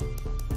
Peace.